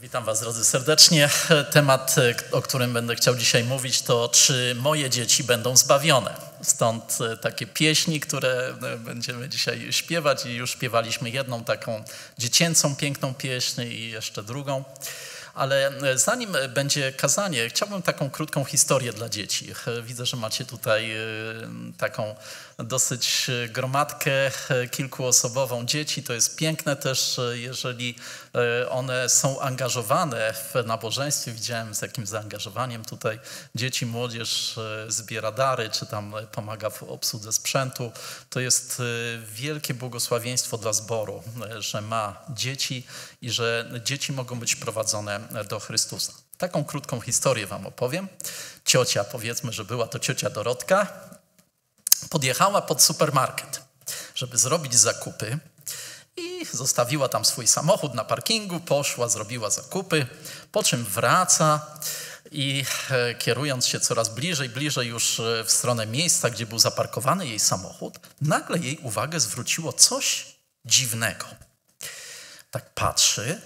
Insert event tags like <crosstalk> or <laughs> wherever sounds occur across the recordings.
Witam Was drodzy serdecznie. Temat, o którym będę chciał dzisiaj mówić, to czy moje dzieci będą zbawione. Stąd takie pieśni, które będziemy dzisiaj śpiewać i już śpiewaliśmy jedną taką dziecięcą, piękną pieśń i jeszcze drugą. Ale zanim będzie kazanie, chciałbym taką krótką historię dla dzieci. Widzę, że macie tutaj taką dosyć gromadkę kilkuosobową dzieci. To jest piękne też, jeżeli one są angażowane w nabożeństwie. Widziałem z jakim zaangażowaniem tutaj dzieci, młodzież zbiera dary, czy tam pomaga w obsłudze sprzętu. To jest wielkie błogosławieństwo dla zboru, że ma dzieci i że dzieci mogą być prowadzone do Chrystusa. Taką krótką historię wam opowiem. Ciocia, powiedzmy, że była to ciocia Dorotka, podjechała pod supermarket, żeby zrobić zakupy i zostawiła tam swój samochód na parkingu, poszła, zrobiła zakupy, po czym wraca i kierując się coraz bliżej, bliżej już w stronę miejsca, gdzie był zaparkowany jej samochód, nagle jej uwagę zwróciło coś dziwnego. Tak patrzy,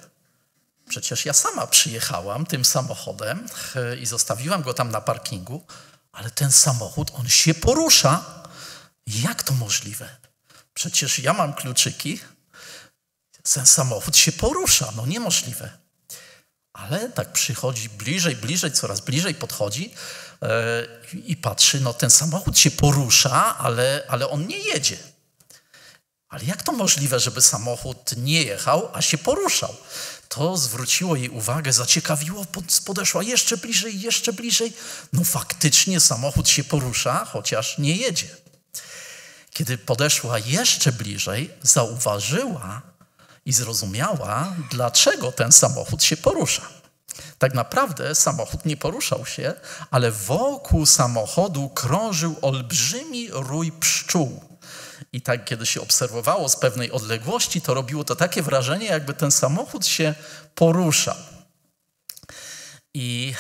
przecież ja sama przyjechałam tym samochodem i zostawiłam go tam na parkingu, ale ten samochód, on się porusza. Jak to możliwe? Przecież ja mam kluczyki, ten samochód się porusza, no niemożliwe. Ale tak przychodzi bliżej, bliżej, coraz bliżej podchodzi yy, i patrzy, no ten samochód się porusza, ale, ale on nie jedzie. Ale jak to możliwe, żeby samochód nie jechał, a się poruszał? To zwróciło jej uwagę, zaciekawiło, podeszła jeszcze bliżej, jeszcze bliżej. No faktycznie samochód się porusza, chociaż nie jedzie. Kiedy podeszła jeszcze bliżej, zauważyła i zrozumiała, dlaczego ten samochód się porusza. Tak naprawdę samochód nie poruszał się, ale wokół samochodu krążył olbrzymi rój pszczół. I tak, kiedy się obserwowało z pewnej odległości, to robiło to takie wrażenie, jakby ten samochód się poruszał. I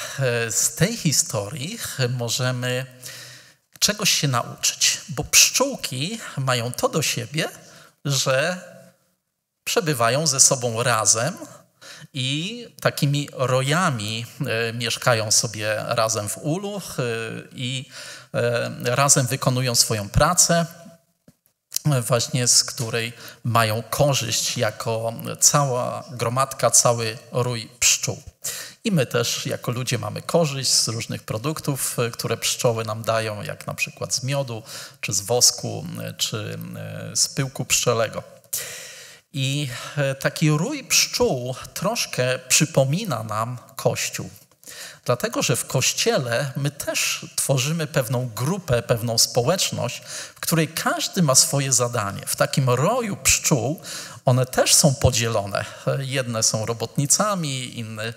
z tej historii możemy czegoś się nauczyć, bo pszczółki mają to do siebie, że przebywają ze sobą razem i takimi rojami mieszkają sobie razem w ulu i razem wykonują swoją pracę właśnie z której mają korzyść jako cała gromadka, cały rój pszczół. I my też jako ludzie mamy korzyść z różnych produktów, które pszczoły nam dają, jak na przykład z miodu, czy z wosku, czy z pyłku pszczelego. I taki rój pszczół troszkę przypomina nam Kościół. Dlatego, że w kościele my też tworzymy pewną grupę, pewną społeczność, której każdy ma swoje zadanie. W takim roju pszczół one też są podzielone. Jedne są robotnicami, inne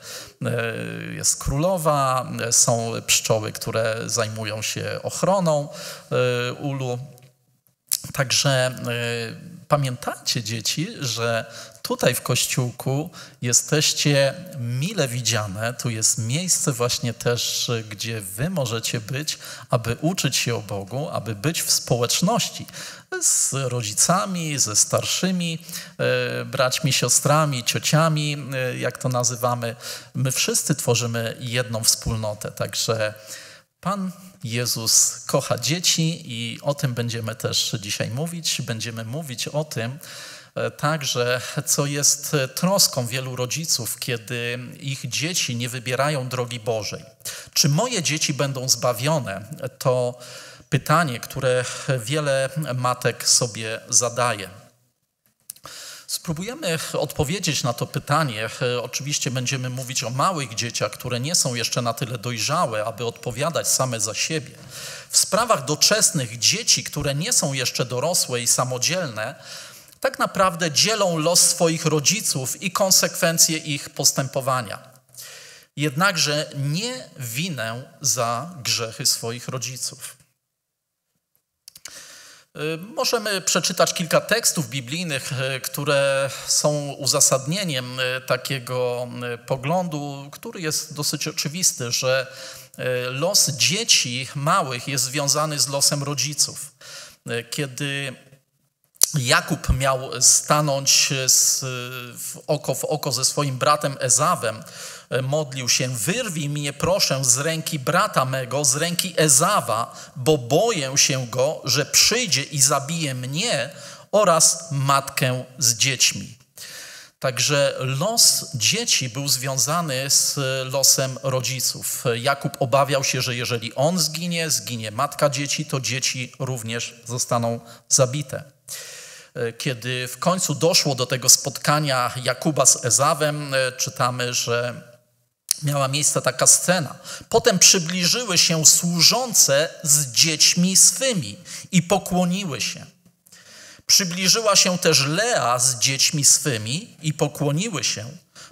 jest królowa, są pszczoły, które zajmują się ochroną e, ulu. Także pamiętajcie, dzieci, że tutaj w kościółku jesteście mile widziane. Tu jest miejsce właśnie też, gdzie wy możecie być, aby uczyć się o Bogu, aby być w społeczności z rodzicami, ze starszymi e, braćmi, siostrami, ciociami, e, jak to nazywamy. My wszyscy tworzymy jedną wspólnotę, także Pan Jezus kocha dzieci i o tym będziemy też dzisiaj mówić. Będziemy mówić o tym, także, co jest e, troską wielu rodziców, kiedy ich dzieci nie wybierają drogi Bożej. Czy moje dzieci będą zbawione? To pytanie, które wiele matek sobie zadaje. Spróbujemy odpowiedzieć na to pytanie. E, oczywiście będziemy mówić o małych dzieciach, które nie są jeszcze na tyle dojrzałe, aby odpowiadać same za siebie. W sprawach doczesnych dzieci, które nie są jeszcze dorosłe i samodzielne, tak naprawdę dzielą los swoich rodziców i konsekwencje ich postępowania. Jednakże nie winę za grzechy swoich rodziców. Y, możemy przeczytać kilka tekstów biblijnych, y, które są uzasadnieniem y, takiego poglądu, który jest dosyć oczywisty, że los dzieci małych jest związany z losem rodziców. Kiedy Jakub miał stanąć z, w oko w oko ze swoim bratem Ezawem, modlił się: Wyrwij mnie, proszę, z ręki brata mego, z ręki Ezawa, bo boję się go, że przyjdzie i zabije mnie oraz matkę z dziećmi. Także los dzieci był związany z losem rodziców. Jakub obawiał się, że jeżeli on zginie, zginie matka dzieci, to dzieci również zostaną zabite. Kiedy w końcu doszło do tego spotkania Jakuba z Ezawem, czytamy, że miała miejsce taka scena. Potem przybliżyły się służące z dziećmi swymi i pokłoniły się. Przybliżyła się też Lea z dziećmi swymi i pokłoniły się.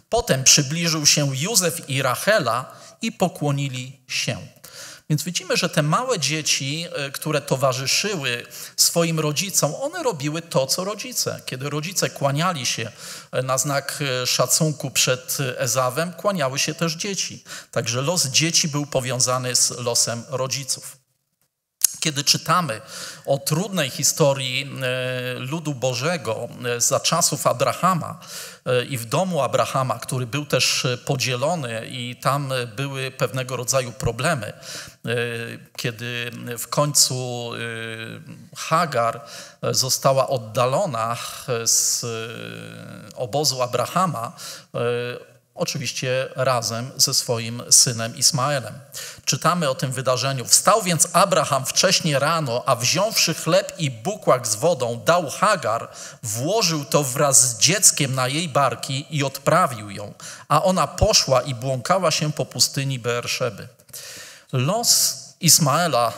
Potem przybliżył się Józef i Rachela i pokłonili się. Więc widzimy, że te małe dzieci, e, które towarzyszyły swoim rodzicom, one robiły to, co rodzice. Kiedy rodzice kłaniali się e, na znak e, szacunku przed Ezawem, kłaniały się też dzieci. Także los dzieci był powiązany z losem rodziców. Kiedy czytamy o trudnej historii e, ludu Bożego e, za czasów Abrahama e, i w domu Abrahama, który był też podzielony i tam były pewnego rodzaju problemy, kiedy w końcu Hagar została oddalona z obozu Abrahama, oczywiście razem ze swoim synem Ismaelem. Czytamy o tym wydarzeniu. Wstał więc Abraham wcześnie rano, a wziąwszy chleb i bukłak z wodą, dał Hagar, włożył to wraz z dzieckiem na jej barki i odprawił ją, a ona poszła i błąkała się po pustyni Beerszeby. Los Ismaela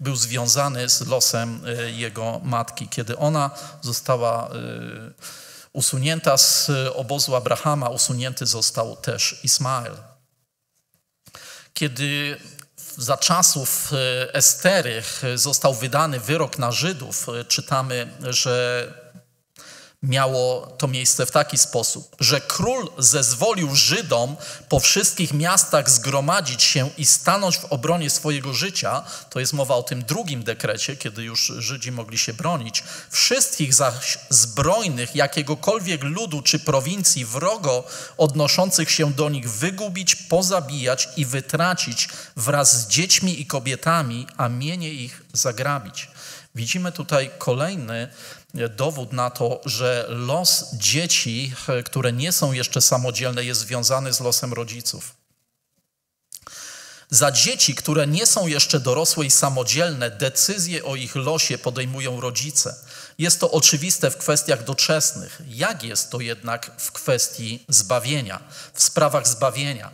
był związany z losem y, jego matki, kiedy ona została y, usunięta z obozu Abrahama, usunięty został też Ismael. Kiedy za czasów e, Estery został wydany wyrok na Żydów, e, czytamy, że miało to miejsce w taki sposób, że król zezwolił Żydom po wszystkich miastach zgromadzić się i stanąć w obronie swojego życia, to jest mowa o tym drugim dekrecie, kiedy już Żydzi mogli się bronić, wszystkich zaś zbrojnych jakiegokolwiek ludu czy prowincji wrogo odnoszących się do nich wygubić, pozabijać i wytracić wraz z dziećmi i kobietami, a mienie ich zagrabić. Widzimy tutaj kolejny dowód na to, że los dzieci, które nie są jeszcze samodzielne, jest związany z losem rodziców. Za dzieci, które nie są jeszcze dorosłe i samodzielne, decyzje o ich losie podejmują rodzice. Jest to oczywiste w kwestiach doczesnych. Jak jest to jednak w kwestii zbawienia, w sprawach zbawienia?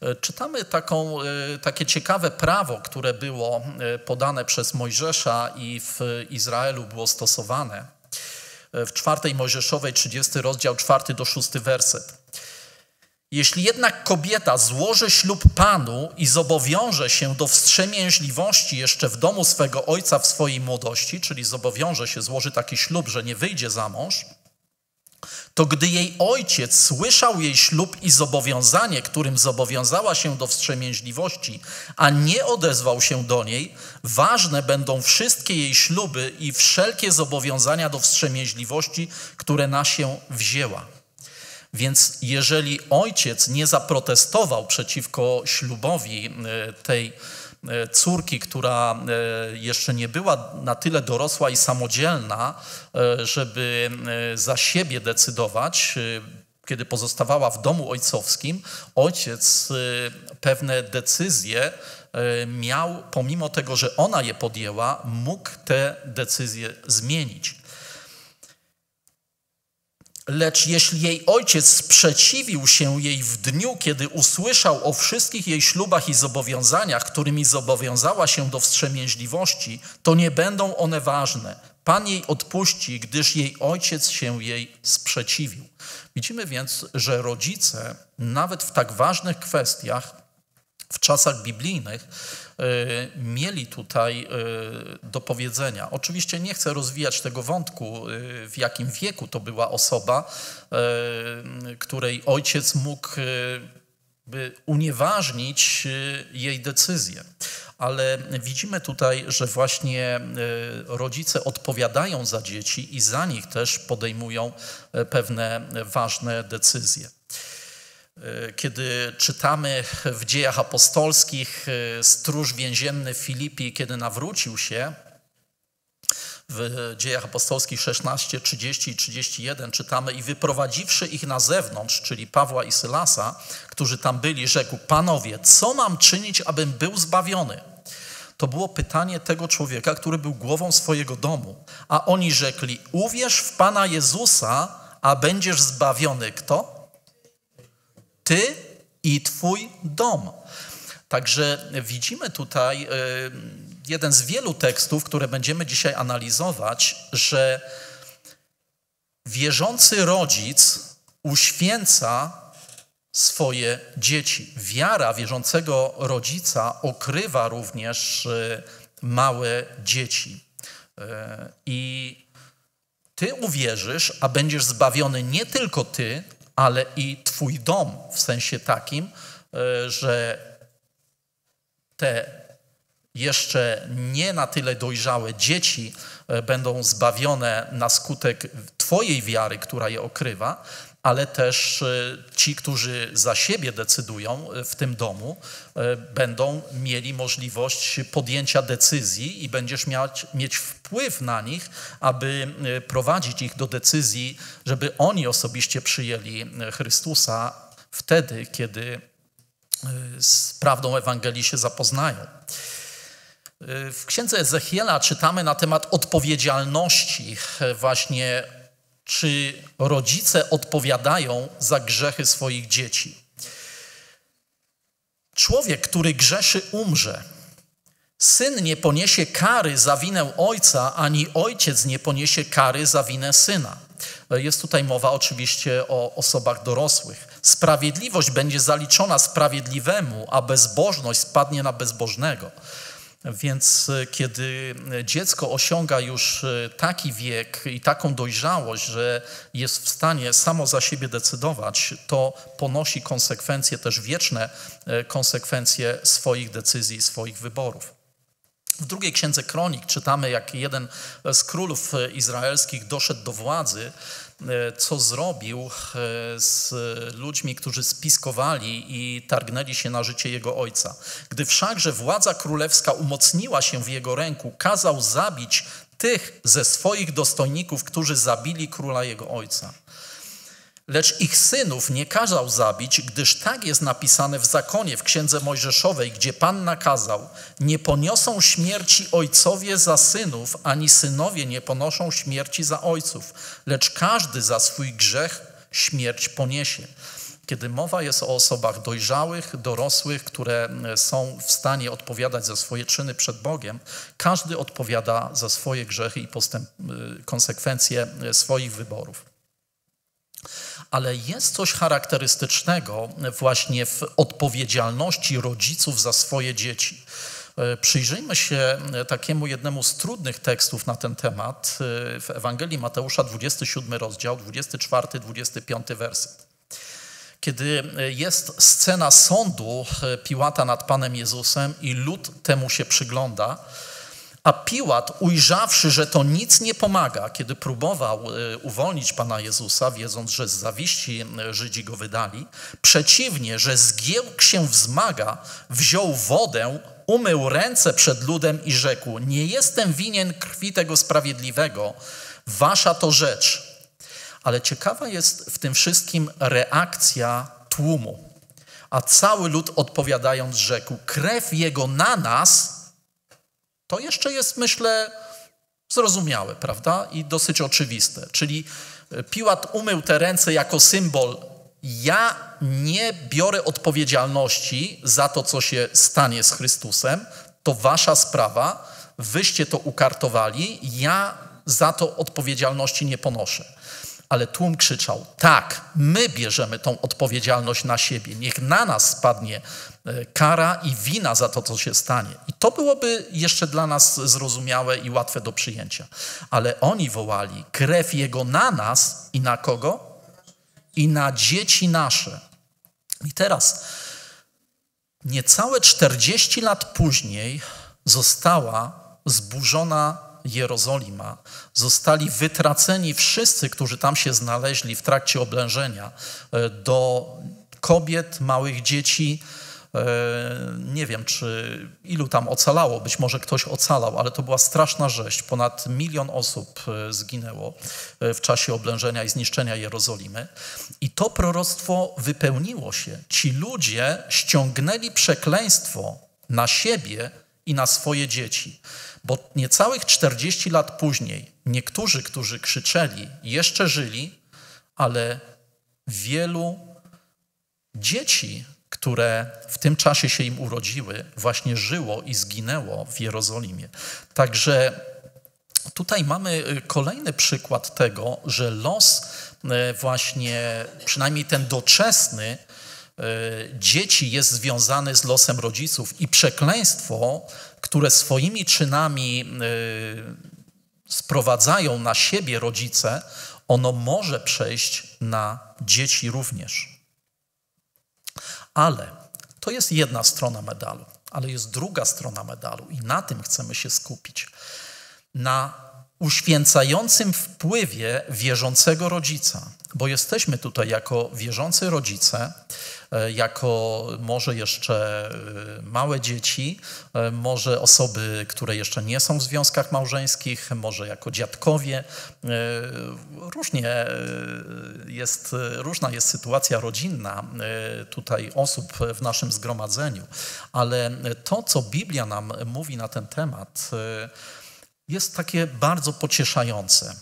E, czytamy taką, e, takie ciekawe prawo, które było e, podane przez Mojżesza i w Izraelu było stosowane. W czwartej Mojżeszowej, 30 rozdział, 4 do 6 werset. Jeśli jednak kobieta złoży ślub Panu i zobowiąże się do wstrzemięźliwości jeszcze w domu swego ojca w swojej młodości, czyli zobowiąże się, złoży taki ślub, że nie wyjdzie za mąż, to gdy jej ojciec słyszał jej ślub i zobowiązanie, którym zobowiązała się do wstrzemięźliwości, a nie odezwał się do niej, ważne będą wszystkie jej śluby i wszelkie zobowiązania do wstrzemięźliwości, które na się wzięła. Więc jeżeli ojciec nie zaprotestował przeciwko ślubowi e, tej córki, która e, jeszcze nie była na tyle dorosła i samodzielna, e, żeby za siebie decydować, kiedy pozostawała w domu ojcowskim, ojciec pewne decyzje miał, pomimo tego, że ona je podjęła, mógł te decyzje zmienić. Lecz jeśli jej ojciec sprzeciwił się jej w dniu, kiedy usłyszał o wszystkich jej ślubach i zobowiązaniach, którymi zobowiązała się do wstrzemięźliwości, to nie będą one ważne. Pan jej odpuści, gdyż jej ojciec się jej sprzeciwił. Widzimy więc, że rodzice, nawet w tak ważnych kwestiach, w czasach biblijnych e, mieli tutaj e, do powiedzenia. Oczywiście nie chcę rozwijać tego wątku, e, w jakim wieku to była osoba, której ojciec mógł unieważnić jej decyzję. Ale widzimy tutaj, że właśnie rodzice odpowiadają za dzieci i za nich też podejmują pewne ważne decyzje. Kiedy czytamy w dziejach apostolskich, stróż więzienny Filipi, kiedy nawrócił się, w dziejach apostolskich 16, 30 i 31 czytamy i wyprowadziwszy ich na zewnątrz, czyli Pawła i Sylasa, którzy tam byli, rzekł, panowie, co mam czynić, abym był zbawiony? To było pytanie tego człowieka, który był głową swojego domu. A oni rzekli, uwierz w Pana Jezusa, a będziesz zbawiony. Kto? Ty i Twój dom. Także widzimy tutaj jeden z wielu tekstów, które będziemy dzisiaj analizować, że wierzący rodzic uświęca swoje dzieci. Wiara wierzącego rodzica okrywa również małe dzieci. I ty uwierzysz, a będziesz zbawiony nie tylko ty, ale i twój dom, w sensie takim, że te jeszcze nie na tyle dojrzałe dzieci e, będą zbawione na skutek Twojej wiary, która je okrywa, ale też e, ci, którzy za siebie decydują e, w tym domu, będą mieli możliwość podjęcia decyzji i będziesz mieć, mieć wpływ na nich, aby prowadzić ich do decyzji, żeby oni osobiście przyjęli Chrystusa wtedy, kiedy z prawdą Ewangelii się zapoznają. W księdze Ezechiela czytamy na temat odpowiedzialności, właśnie czy rodzice odpowiadają za grzechy swoich dzieci. Człowiek, który grzeszy, umrze. Syn nie poniesie kary za winę ojca, ani ojciec nie poniesie kary za winę syna. Jest tutaj mowa oczywiście o osobach dorosłych. Sprawiedliwość będzie zaliczona sprawiedliwemu, a bezbożność spadnie na bezbożnego. Więc e, kiedy dziecko osiąga już e, taki wiek i taką dojrzałość, że jest w stanie samo za siebie decydować, to ponosi konsekwencje, też wieczne e, konsekwencje swoich decyzji, swoich wyborów. W drugiej księdze kronik czytamy, jak jeden z królów izraelskich doszedł do władzy E, co zrobił e, z ludźmi, którzy spiskowali i targnęli się na życie jego ojca. Gdy wszakże władza królewska umocniła się w jego ręku, kazał zabić tych ze swoich dostojników, którzy zabili króla jego ojca. Lecz ich synów nie kazał zabić, gdyż tak jest napisane w zakonie w księdze Mojżeszowej, gdzie Pan nakazał: Nie poniosą śmierci ojcowie za synów, ani synowie nie ponoszą śmierci za ojców, lecz każdy za swój grzech śmierć poniesie. Kiedy mowa jest o osobach dojrzałych, dorosłych, które są w stanie odpowiadać za swoje czyny przed Bogiem, każdy odpowiada za swoje grzechy i postęp, y, konsekwencje swoich wyborów ale jest coś charakterystycznego właśnie w odpowiedzialności rodziców za swoje dzieci. E, przyjrzyjmy się takiemu jednemu z trudnych tekstów na ten temat e, w Ewangelii Mateusza, 27 rozdział, 24-25 werset. Kiedy jest scena sądu e, Piłata nad Panem Jezusem i lud temu się przygląda, a Piłat, ujrzawszy, że to nic nie pomaga, kiedy próbował e, uwolnić Pana Jezusa, wiedząc, że z zawiści e, Żydzi go wydali, przeciwnie, że zgiełk się wzmaga, wziął wodę, umył ręce przed ludem i rzekł: Nie jestem winien krwi tego sprawiedliwego, wasza to rzecz. Ale ciekawa jest w tym wszystkim reakcja tłumu. A cały lud odpowiadając rzekł: Krew jego na nas to jeszcze jest, myślę, zrozumiałe, prawda? I dosyć oczywiste. Czyli e, Piłat umył te ręce jako symbol. Ja nie biorę odpowiedzialności za to, co się stanie z Chrystusem. To wasza sprawa. Wyście to ukartowali. Ja za to odpowiedzialności nie ponoszę. Ale tłum krzyczał: Tak, my bierzemy tą odpowiedzialność na siebie. Niech na nas spadnie E, kara i wina za to, co się stanie. I to byłoby jeszcze dla nas zrozumiałe i łatwe do przyjęcia. Ale oni wołali krew Jego na nas i na kogo? I na dzieci nasze. I teraz Niecałe 40 lat później została zburzona Jerozolima. Zostali wytraceni wszyscy, którzy tam się znaleźli w trakcie oblężenia. E, do kobiet, małych dzieci, e, nie wiem, czy ilu tam ocalało, być może ktoś ocalał, ale to była straszna rzeź. Ponad milion osób e, zginęło w czasie oblężenia i zniszczenia Jerozolimy. I to proroctwo wypełniło się. Ci ludzie ściągnęli przekleństwo na siebie i na swoje dzieci. Bo niecałych 40 lat później niektórzy, którzy krzyczeli, jeszcze żyli, ale wielu dzieci, które w tym czasie się im urodziły, właśnie żyło i zginęło w Jerozolimie. Także tutaj mamy y, kolejny przykład tego, że los y, właśnie, przynajmniej ten doczesny, y, dzieci jest związany z losem rodziców i przekleństwo które swoimi czynami y, sprowadzają na siebie rodzice, ono może przejść na dzieci również. Ale to jest jedna strona medalu, ale jest druga strona medalu i na tym chcemy się skupić. Na uświęcającym wpływie wierzącego rodzica, bo jesteśmy tutaj jako wierzący rodzice E, jako może jeszcze e, małe dzieci, e, może osoby, które jeszcze nie są w związkach małżeńskich, może jako dziadkowie. Różnie jest, różna jest sytuacja rodzinna tutaj osób w naszym zgromadzeniu, ale to, co Biblia nam mówi na ten temat, jest takie bardzo pocieszające.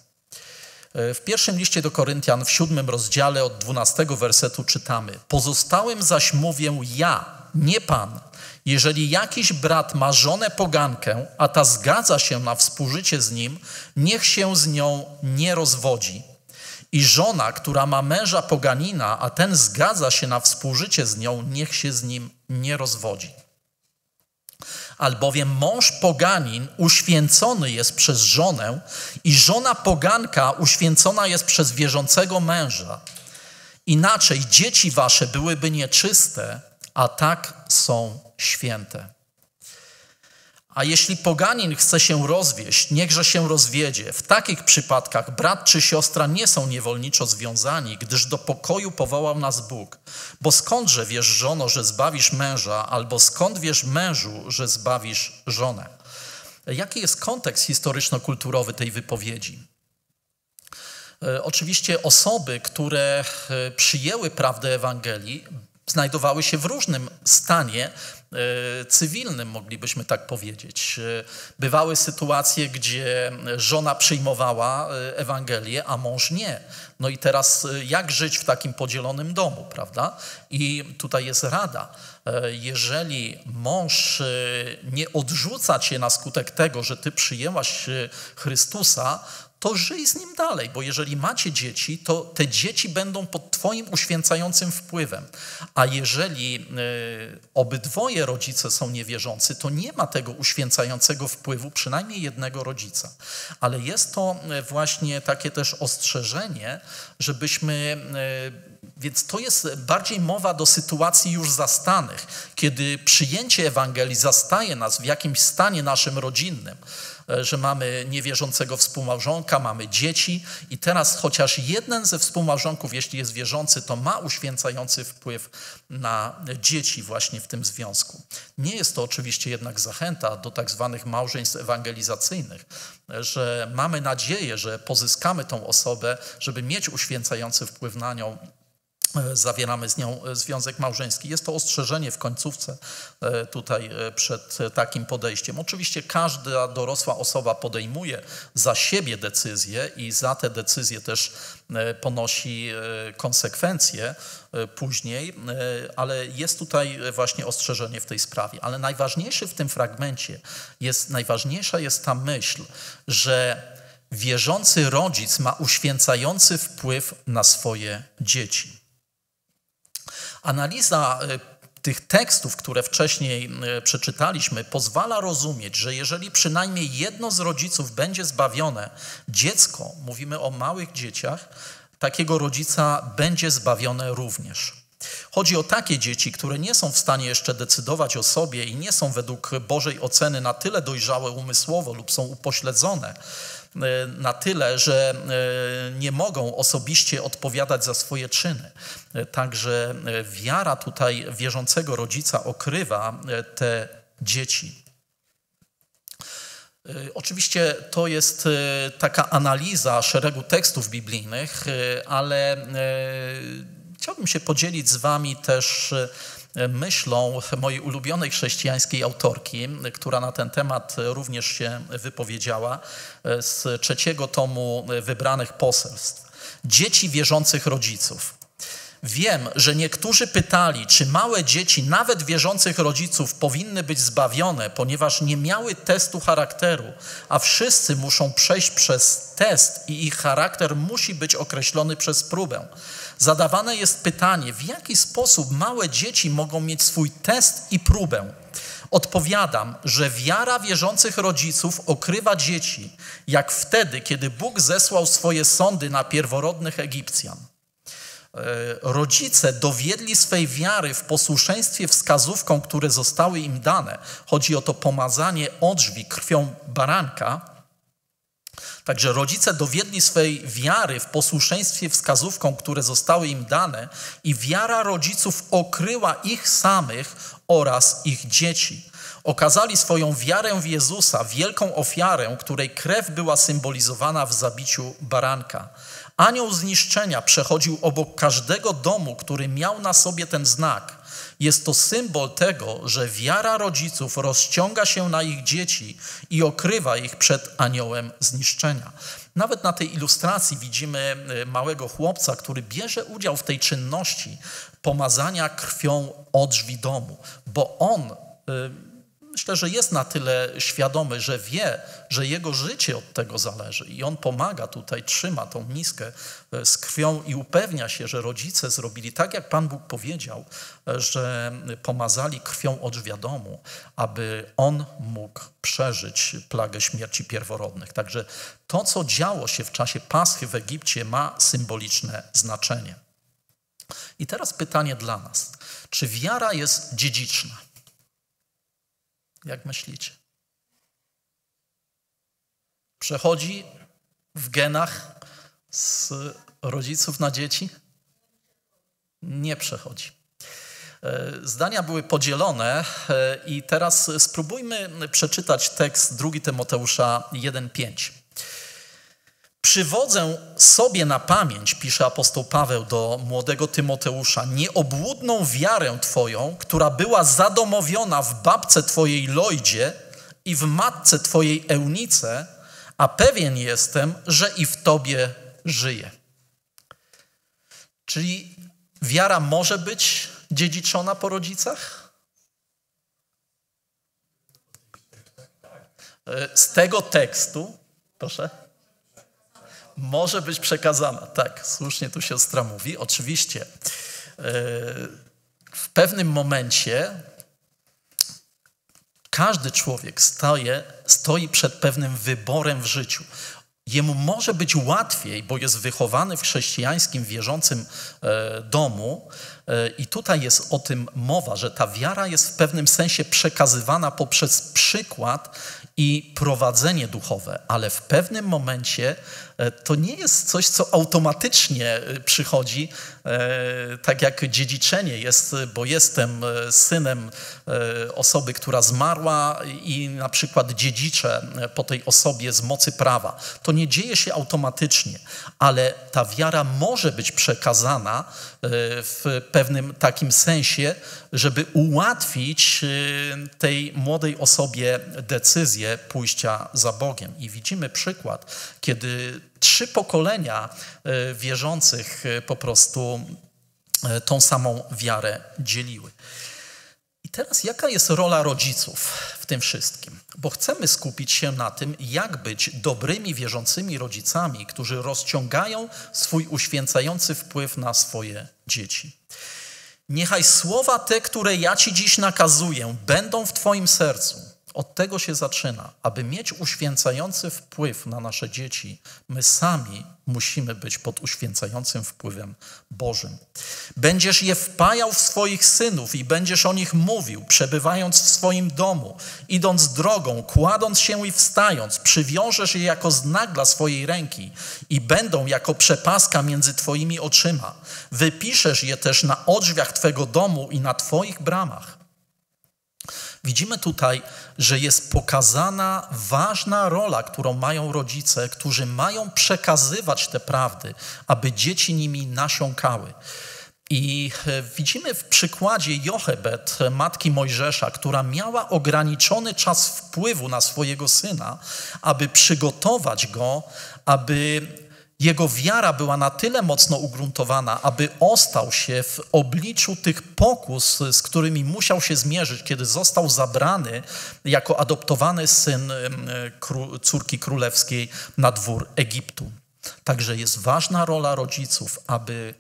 W pierwszym liście do Koryntian, w siódmym rozdziale od dwunastego wersetu czytamy: Pozostałem zaś mówię ja, nie Pan. Jeżeli jakiś brat ma żonę pogankę, a ta zgadza się na współżycie z nim, niech się z nią nie rozwodzi. I żona, która ma męża poganina, a ten zgadza się na współżycie z nią, niech się z nim nie rozwodzi albowiem mąż poganin uświęcony jest przez żonę i żona poganka uświęcona jest przez wierzącego męża. Inaczej dzieci wasze byłyby nieczyste, a tak są święte. A jeśli poganin chce się rozwieść, niechże się rozwiedzie. W takich przypadkach brat czy siostra nie są niewolniczo związani, gdyż do pokoju powołał nas Bóg. Bo skądże wiesz, żono, że zbawisz męża, albo skąd wiesz mężu, że zbawisz żonę? Jaki jest kontekst historyczno-kulturowy tej wypowiedzi? E, oczywiście osoby, które e, przyjęły prawdę Ewangelii, znajdowały się w różnym stanie E, cywilnym, moglibyśmy tak powiedzieć. E, bywały sytuacje, gdzie żona przyjmowała e, Ewangelię, a mąż nie. No i teraz jak żyć w takim podzielonym domu, prawda? I tutaj jest rada. Jeżeli mąż nie odrzuca cię na skutek tego, że ty przyjęłaś Chrystusa, to żyj z nim dalej, bo jeżeli macie dzieci, to te dzieci będą pod Twoim uświęcającym wpływem. A jeżeli y, obydwoje rodzice są niewierzący, to nie ma tego uświęcającego wpływu przynajmniej jednego rodzica. Ale jest to y, właśnie takie też ostrzeżenie, żebyśmy. Y, więc to jest bardziej mowa do sytuacji już zastanych, kiedy przyjęcie Ewangelii zastaje nas w jakimś stanie naszym rodzinnym że mamy niewierzącego współmałżonka, mamy dzieci i teraz chociaż jeden ze współmałżonków, jeśli jest wierzący, to ma uświęcający wpływ na dzieci właśnie w tym związku. Nie jest to oczywiście jednak zachęta do tak zwanych małżeństw ewangelizacyjnych, że mamy nadzieję, że pozyskamy tą osobę, żeby mieć uświęcający wpływ na nią E, zawieramy z nią e, związek małżeński. Jest to ostrzeżenie w końcówce e, tutaj przed takim podejściem. Oczywiście każda dorosła osoba podejmuje za siebie decyzje i za te decyzje też ponosi konsekwencje później, ale jest tutaj właśnie ostrzeżenie w tej sprawie. Ale najważniejszy w tym fragmencie jest, najważniejsza jest ta myśl, że wierzący rodzic ma uświęcający wpływ na swoje dzieci. Analiza y, tych tekstów, które wcześniej y, przeczytaliśmy, pozwala rozumieć, że jeżeli przynajmniej jedno z rodziców będzie zbawione, dziecko, mówimy o małych dzieciach, takiego rodzica będzie zbawione również. Chodzi o takie dzieci, które nie są w stanie jeszcze decydować o sobie i nie są według Bożej oceny na tyle dojrzałe umysłowo lub są upośledzone na tyle, że e, nie mogą osobiście odpowiadać za swoje czyny. E, także wiara tutaj wierzącego rodzica okrywa te dzieci. Oczywiście to jest taka analiza szeregu tekstów biblijnych, ale Chciałbym się podzielić z Wami też e, myślą mojej ulubionej chrześcijańskiej autorki, która na ten temat również się wypowiedziała, z trzeciego tomu wybranych poselstw. Dzieci wierzących rodziców. Wiem, że niektórzy pytali, czy małe dzieci, nawet wierzących rodziców, powinny być zbawione, ponieważ nie miały testu charakteru, a wszyscy muszą przejść przez test i ich charakter musi być określony przez próbę. Zadawane jest pytanie, w jaki sposób małe dzieci mogą mieć swój test i próbę. Odpowiadam, że wiara wierzących rodziców okrywa dzieci, jak wtedy, kiedy Bóg zesłał swoje sądy na pierworodnych Egipcjan. E, rodzice dowiedli swej wiary w posłuszeństwie wskazówkom, które zostały im dane. Chodzi o to pomazanie odrzwi krwią baranka Także rodzice dowiedli swej wiary w posłuszeństwie wskazówkom, które zostały im dane, i wiara rodziców okryła ich samych oraz ich dzieci. Okazali swoją wiarę w Jezusa, wielką ofiarę, której krew była symbolizowana w zabiciu baranka. Anioł zniszczenia przechodził obok każdego domu, który miał na sobie ten znak. Jest to symbol tego, że wiara rodziców rozciąga się na ich dzieci i okrywa ich przed aniołem zniszczenia. Nawet na tej ilustracji widzimy e, małego chłopca, który bierze udział w tej czynności pomazania krwią od drzwi domu, bo on e, myślę, że jest na tyle świadomy, że wie, że jego życie od tego zależy i on pomaga tutaj, trzyma tą miskę e, z krwią i upewnia się, że rodzice zrobili tak, jak Pan Bóg powiedział, e, że pomazali krwią od domu, aby on mógł przeżyć plagę śmierci pierworodnych. Także to, co działo się w czasie Paschy w Egipcie, ma symboliczne znaczenie. I teraz pytanie dla nas. Czy wiara jest dziedziczna? Jak myślicie? Przechodzi w genach z rodziców na dzieci? Nie przechodzi. E, zdania były podzielone e, i teraz spróbujmy przeczytać tekst 2 Tymoteusza 1:5. Przywodzę sobie na pamięć, pisze apostoł Paweł do młodego Tymoteusza, nieobłudną wiarę Twoją, która była zadomowiona w babce Twojej Lojdzie i w matce Twojej Eunice, a pewien jestem, że i w Tobie żyje. Czyli wiara może być dziedziczona po rodzicach? Z tego tekstu, proszę może być przekazana. Tak, słusznie tu siostra mówi. Oczywiście e, w pewnym momencie każdy człowiek stoi przed pewnym wyborem w życiu. Jemu może być łatwiej, bo jest wychowany w chrześcijańskim, wierzącym e, domu, e, i tutaj jest o tym mowa, że ta wiara jest w pewnym sensie przekazywana poprzez przykład i prowadzenie duchowe, ale w pewnym momencie e, to nie jest coś, co automatycznie e, przychodzi, e, tak jak dziedziczenie jest, bo jestem synem osoby, która zmarła i na przykład dziedziczę po tej osobie z mocy prawa. To nie dzieje się automatycznie, ale ta wiara może być przekazana w pewnym takim sensie, żeby ułatwić tej młodej osobie decyzję pójścia za Bogiem. I widzimy przykład, kiedy trzy pokolenia e, wierzących e, po prostu tą samą wiarę dzieliły. I teraz jaka jest rola rodziców w tym wszystkim? Bo chcemy skupić się na tym, jak być dobrymi, wierzącymi rodzicami, którzy rozciągają swój uświęcający wpływ na swoje dzieci. Niechaj słowa te, które ja Ci dziś nakazuję, będą w Twoim sercu Od tego się zaczyna. Aby mieć uświęcający wpływ na nasze dzieci, my sami musimy być pod uświęcającym wpływem Bożym. Będziesz je wpajał w swoich synów i będziesz o nich mówił, przebywając w swoim domu, idąc drogą, kładąc się i wstając, przywiążesz je jako znak dla swojej ręki i będą jako przepaska między twoimi oczyma. Wypiszesz je też na odrzwiach twego domu i na twoich bramach. Widzimy tutaj, że jest pokazana ważna rola, którą mają rodzice, którzy mają przekazywać te prawdy, aby dzieci nimi nasiąkały. I e, widzimy w przykładzie Jochebed, matki Mojżesza, która miała ograniczony czas wpływu na swojego syna, aby przygotować go, aby jego wiara była na tyle mocno ugruntowana, aby ostał się w obliczu tych pokus, z którymi musiał się zmierzyć, kiedy został zabrany jako adoptowany syn córki królewskiej na dwór Egiptu. Także jest ważna rola rodziców, aby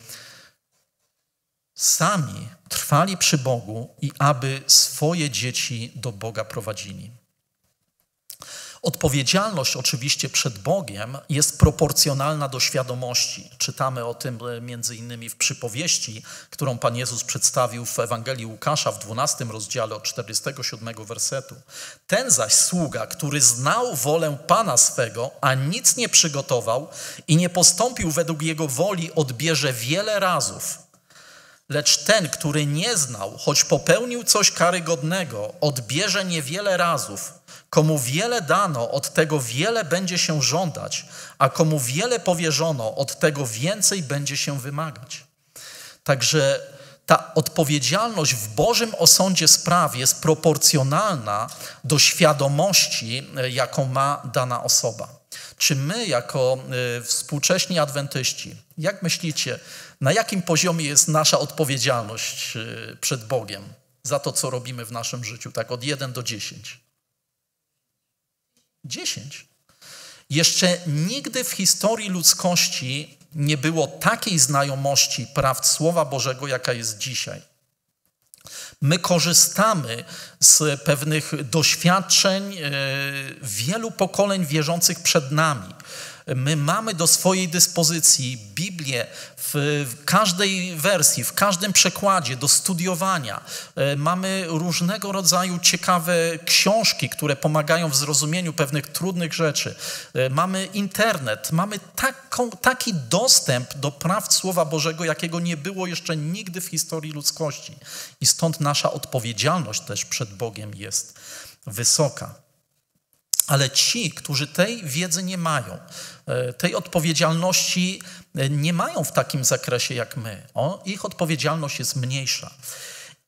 sami trwali przy Bogu i aby swoje dzieci do Boga prowadzili. Odpowiedzialność oczywiście przed Bogiem jest proporcjonalna do świadomości. Czytamy o tym e, między innymi w przypowieści, którą Pan Jezus przedstawił w Ewangelii Łukasza w 12 rozdziale od 47 wersetu. Ten zaś sługa, który znał wolę Pana swego, a nic nie przygotował i nie postąpił według jego woli, odbierze wiele razów. Lecz ten, który nie znał, choć popełnił coś karygodnego, odbierze niewiele razów. Komu wiele dano, od tego wiele będzie się żądać, a komu wiele powierzono, od tego więcej będzie się wymagać. Także ta odpowiedzialność w Bożym osądzie spraw jest proporcjonalna do świadomości, jaką ma dana osoba. Czy my, jako y, współcześni adwentyści, jak myślicie, na jakim poziomie jest nasza odpowiedzialność y, przed Bogiem za to, co robimy w naszym życiu, tak od 1 do 10? Dziesięć. Jeszcze nigdy w historii ludzkości nie było takiej znajomości prawd Słowa Bożego, jaka jest dzisiaj. My korzystamy z pewnych doświadczeń e, wielu pokoleń wierzących przed nami. My mamy do swojej dyspozycji Biblię w każdej wersji, w każdym przekładzie do studiowania. E, mamy różnego rodzaju ciekawe książki, które pomagają w zrozumieniu pewnych trudnych rzeczy. E, mamy internet, mamy taką, taki dostęp do praw Słowa Bożego, jakiego nie było jeszcze nigdy w historii ludzkości. I stąd nasza odpowiedzialność też przed Bogiem jest wysoka. Ale ci, którzy tej wiedzy nie mają, e, tej odpowiedzialności e, nie mają w takim zakresie jak my, o, ich odpowiedzialność jest mniejsza.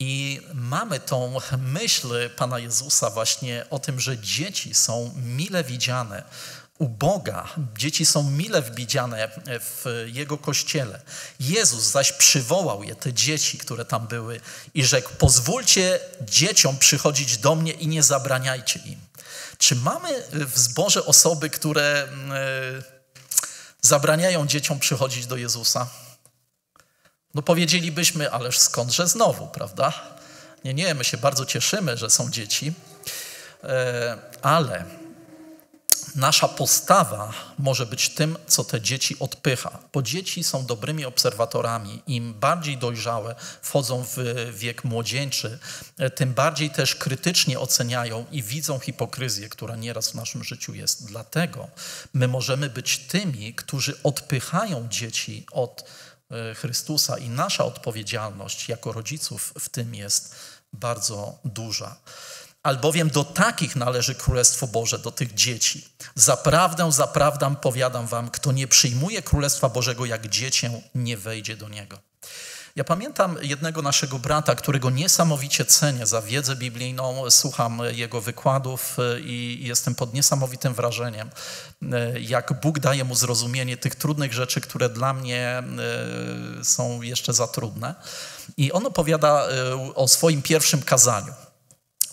I mamy tą myśl Pana Jezusa właśnie o tym, że dzieci są mile widziane u Boga, dzieci są mile widziane w Jego kościele. Jezus zaś przywołał je, te dzieci, które tam były, i rzekł: Pozwólcie dzieciom przychodzić do mnie i nie zabraniajcie im. Czy mamy w zborze osoby, które e, zabraniają dzieciom przychodzić do Jezusa? No powiedzielibyśmy, ależ skądże znowu, prawda? Nie, nie, my się bardzo cieszymy, że są dzieci, e, ale nasza postawa może być tym, co te dzieci odpycha, bo dzieci są dobrymi obserwatorami. Im bardziej dojrzałe wchodzą w wiek młodzieńczy, tym bardziej też krytycznie oceniają i widzą hipokryzję, która nieraz w naszym życiu jest. Dlatego my możemy być tymi, którzy odpychają dzieci od e, Chrystusa i nasza odpowiedzialność jako rodziców w tym jest bardzo duża albowiem do takich należy Królestwo Boże, do tych dzieci. Zaprawdę, zaprawdę powiadam wam, kto nie przyjmuje Królestwa Bożego jak dziecię, nie wejdzie do niego. Ja pamiętam jednego naszego brata, którego niesamowicie cenię za wiedzę biblijną. Słucham jego wykładów e, i jestem pod niesamowitym wrażeniem, e, jak Bóg daje mu zrozumienie tych trudnych rzeczy, które dla mnie e, są jeszcze za trudne. I on opowiada o swoim pierwszym kazaniu.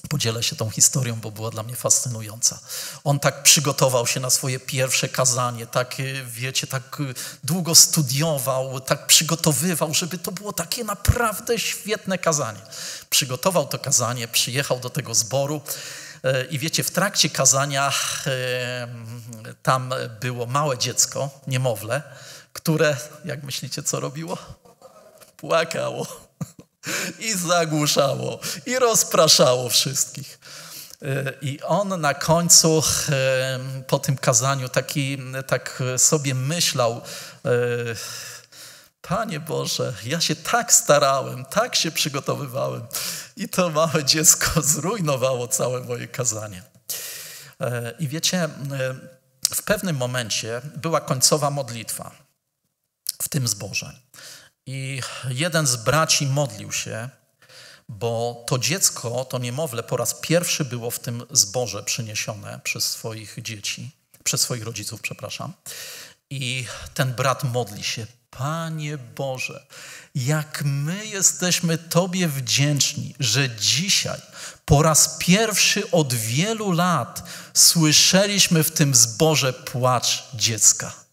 Podzielę się tą historią, bo była dla mnie fascynująca. On tak przygotował się na swoje pierwsze kazanie, tak, y, wiecie, tak y, długo studiował, tak przygotowywał, żeby to było takie naprawdę świetne kazanie. Przygotował to kazanie, przyjechał do tego zboru I wiecie, w trakcie kazania tam było małe dziecko, niemowlę, które, jak myślicie, co robiło? Płakało i zagłuszało i rozpraszało wszystkich. I on na końcu po tym kazaniu taki, tak sobie myślał, Panie Boże, ja się tak starałem, tak się przygotowywałem i to małe dziecko <laughs> zrujnowało całe moje kazanie. I wiecie, w pewnym momencie była końcowa modlitwa w tym zborze. I jeden z braci modlił się, bo to dziecko, to niemowlę po raz pierwszy było w tym zborze przyniesione przez swoich dzieci, przez swoich rodziców, przepraszam. I ten brat modli się, Panie Boże, jak my jesteśmy Tobie wdzięczni, że dzisiaj po raz pierwszy od wielu lat słyszeliśmy w tym zborze płacz dziecka.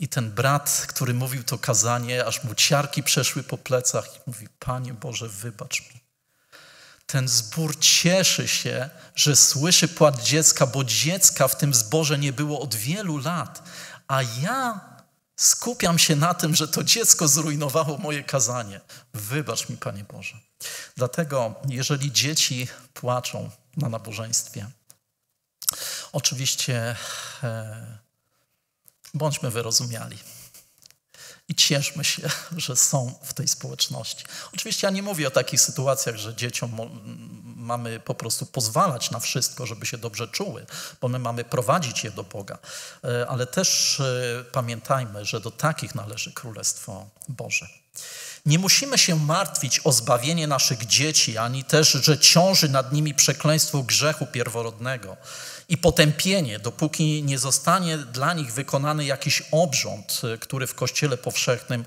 I ten brat, który mówił to kazanie, aż mu ciarki przeszły po plecach i mówi, Panie Boże, wybacz mi. Ten zbór cieszy się, że słyszy płacz dziecka, bo dziecka w tym zborze nie było od wielu lat. A ja skupiam się na tym, że to dziecko zrujnowało moje kazanie. Wybacz mi, Panie Boże. Dlatego, jeżeli dzieci płaczą na nabożeństwie, oczywiście e, bądźmy wyrozumiali. I cieszmy się, że są w tej społeczności. Oczywiście ja nie mówię o takich sytuacjach, że dzieciom mamy po prostu pozwalać na wszystko, żeby się dobrze czuły, bo my mamy prowadzić je do Boga. E, ale też e, pamiętajmy, że do takich należy Królestwo Boże. Nie musimy się martwić o zbawienie naszych dzieci, ani też, że ciąży nad nimi przekleństwo grzechu pierworodnego i potępienie, dopóki nie zostanie dla nich wykonany jakiś obrząd, e, który w Kościele powszechnym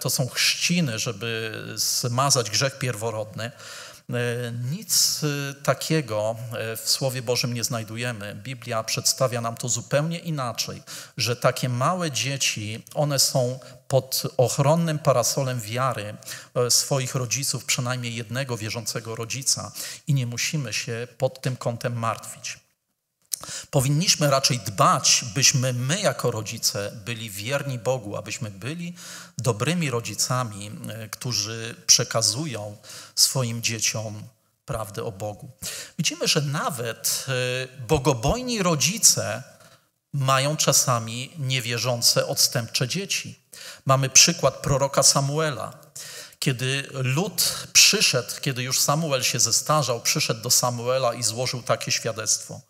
to są chrzciny, żeby zmazać grzech pierworodny. E, nic e, takiego e, w Słowie Bożym nie znajdujemy. Biblia przedstawia nam to zupełnie inaczej, że takie małe dzieci, one są pod ochronnym parasolem wiary swoich rodziców, przynajmniej jednego wierzącego rodzica i nie musimy się pod tym kątem martwić. Powinniśmy raczej dbać, byśmy my jako rodzice byli wierni Bogu, abyśmy byli dobrymi rodzicami, e, którzy przekazują swoim dzieciom prawdę o Bogu. Widzimy, że nawet e, bogobojni rodzice mają czasami niewierzące, odstępcze dzieci. Mamy przykład proroka Samuela. Kiedy lud przyszedł, kiedy już Samuel się zestarzał, przyszedł do Samuela i złożył takie świadectwo.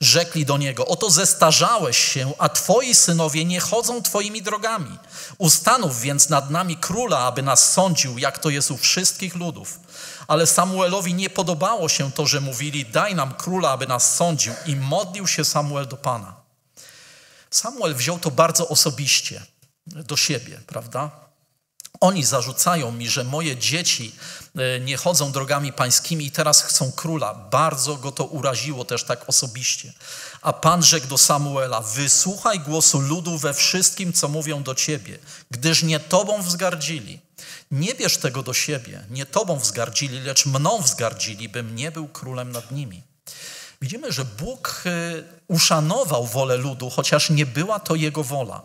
Rzekli do niego: Oto zestarzałeś się, a twoi synowie nie chodzą twoimi drogami. Ustanów więc nad nami króla, aby nas sądził, jak to jest u wszystkich ludów. Ale Samuelowi nie podobało się to, że mówili: Daj nam króla, aby nas sądził, i modlił się Samuel do Pana. Samuel wziął to bardzo osobiście do siebie, prawda? Oni zarzucają mi, że moje dzieci e, nie chodzą drogami pańskimi i teraz chcą króla. Bardzo go to uraziło też tak osobiście. A Pan rzekł do Samuela: Wysłuchaj głosu ludu we wszystkim, co mówią do ciebie, gdyż nie tobą wzgardzili. Nie bierz tego do siebie, nie tobą wzgardzili, lecz mną wzgardzili, bym nie był królem nad nimi. Widzimy, że Bóg e, uszanował wolę ludu, chociaż nie była to jego wola.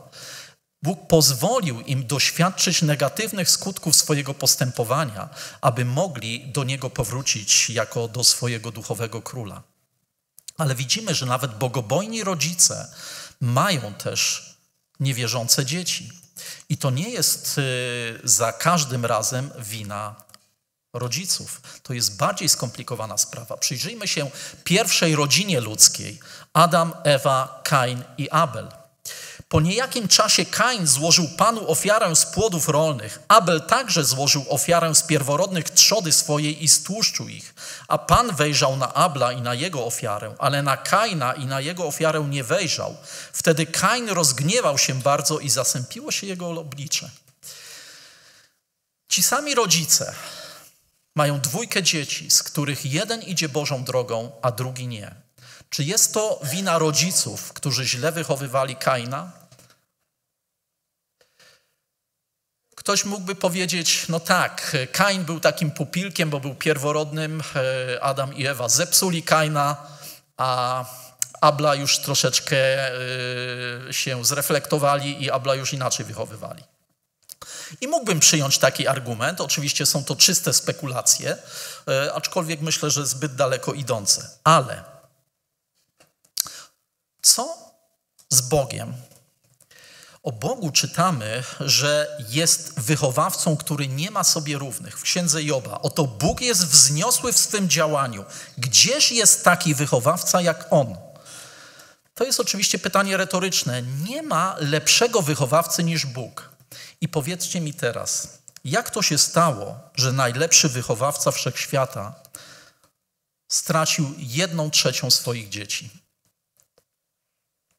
Bóg pozwolił im doświadczyć negatywnych skutków swojego postępowania, aby mogli do Niego powrócić jako do swojego duchowego króla. Ale widzimy, że nawet bogobojni rodzice mają też niewierzące dzieci. I to nie jest y, za każdym razem wina rodziców. To jest bardziej skomplikowana sprawa. Przyjrzyjmy się pierwszej rodzinie ludzkiej: Adam, Ewa, Kain i Abel. Po niejakim czasie Kain złożył Panu ofiarę z płodów rolnych. Abel także złożył ofiarę z pierworodnych trzody swojej i stłuszczył ich. A Pan wejrzał na Abla i na jego ofiarę, ale na Kaina i na jego ofiarę nie wejrzał. Wtedy Kain rozgniewał się bardzo i zasępiło się jego oblicze. Ci sami rodzice mają dwójkę dzieci, z których jeden idzie Bożą drogą, a drugi nie. Czy jest to wina rodziców, którzy źle wychowywali Kaina? Ktoś mógłby powiedzieć, no tak, Kain był takim pupilkiem, bo był pierworodnym, e, Adam i Ewa zepsuli Kaina, a Abla już troszeczkę e, się zreflektowali i Abla już inaczej wychowywali. I mógłbym przyjąć taki argument, oczywiście są to czyste spekulacje, e, aczkolwiek myślę, że zbyt daleko idące. Ale co z Bogiem? O Bogu czytamy, że jest wychowawcą, który nie ma sobie równych. W księdze Joba. Oto Bóg jest wzniosły w swym działaniu. Gdzież jest taki wychowawca jak on? To jest oczywiście pytanie retoryczne. Nie ma lepszego wychowawcy niż Bóg. I powiedzcie mi teraz, jak to się stało, że najlepszy wychowawca wszechświata stracił jedną trzecią swoich dzieci?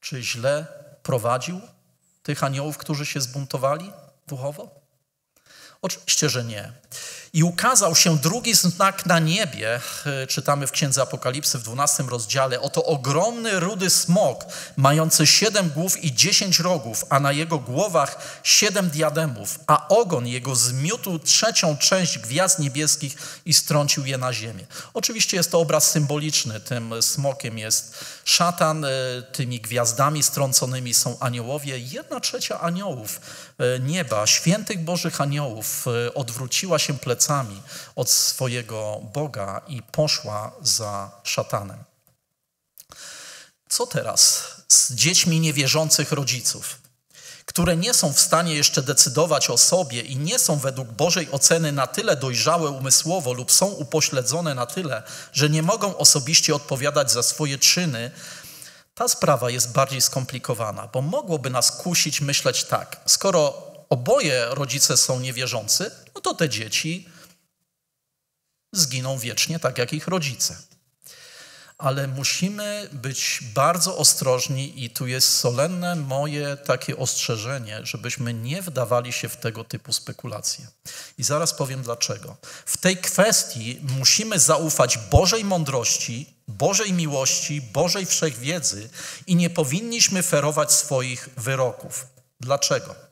Czy źle prowadził tych aniołów, którzy się zbuntowali duchowo? Oczywiście, że nie. I ukazał się drugi znak na niebie, e, czytamy w Księdze Apokalipsy w 12 rozdziale. Oto ogromny rudy smok, mający siedem głów i dziesięć rogów, a na jego głowach siedem diademów, a ogon jego zmiótł trzecią część gwiazd niebieskich i strącił je na ziemię. Oczywiście jest to obraz symboliczny. Tym smokiem jest szatan, e, tymi gwiazdami strąconymi są aniołowie. Jedna trzecia aniołów e, nieba, świętych Bożych aniołów, odwróciła się plecami od swojego Boga i poszła za szatanem. Co teraz z dziećmi niewierzących rodziców, które nie są w stanie jeszcze decydować o sobie i nie są według Bożej oceny na tyle dojrzałe umysłowo lub są upośledzone na tyle, że nie mogą osobiście odpowiadać za swoje czyny, ta sprawa jest bardziej skomplikowana, bo mogłoby nas kusić myśleć tak, skoro oboje rodzice są niewierzący, no to te dzieci zginą wiecznie, tak jak ich rodzice. Ale musimy być bardzo ostrożni, i tu jest solenne moje takie ostrzeżenie, żebyśmy nie wdawali się w tego typu spekulacje. I zaraz powiem dlaczego. W tej kwestii musimy zaufać Bożej mądrości, Bożej miłości, Bożej wszechwiedzy i nie powinniśmy ferować swoich wyroków. Dlaczego?